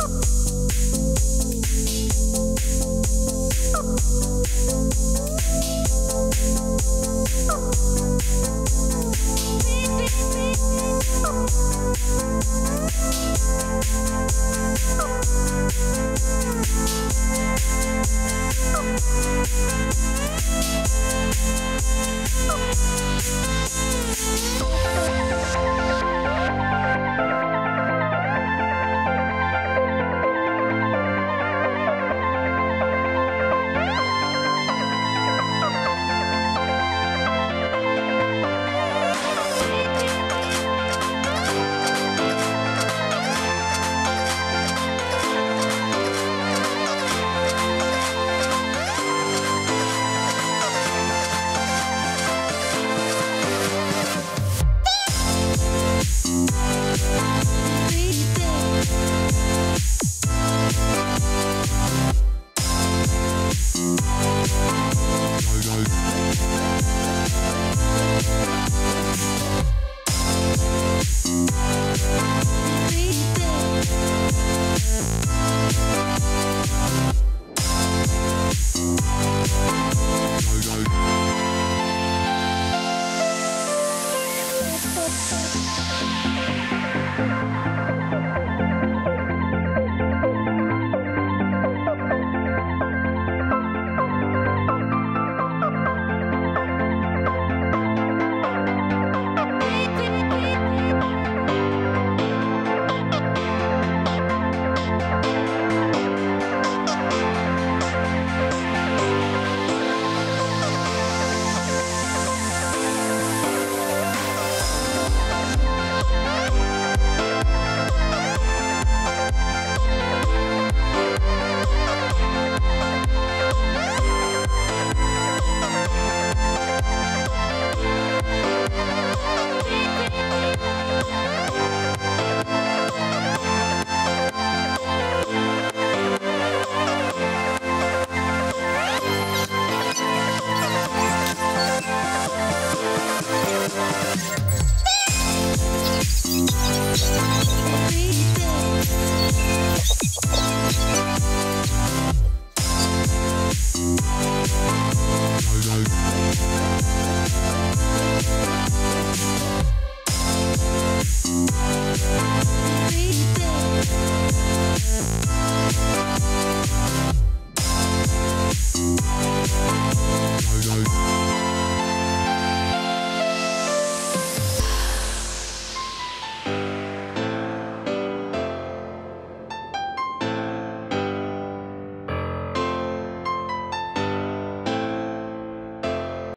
Oh.